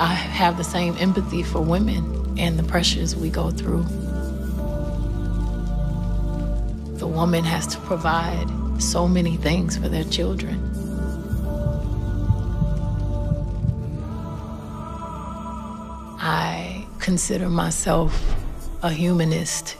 I have the same empathy for women and the pressures we go through. The woman has to provide so many things for their children. I consider myself a humanist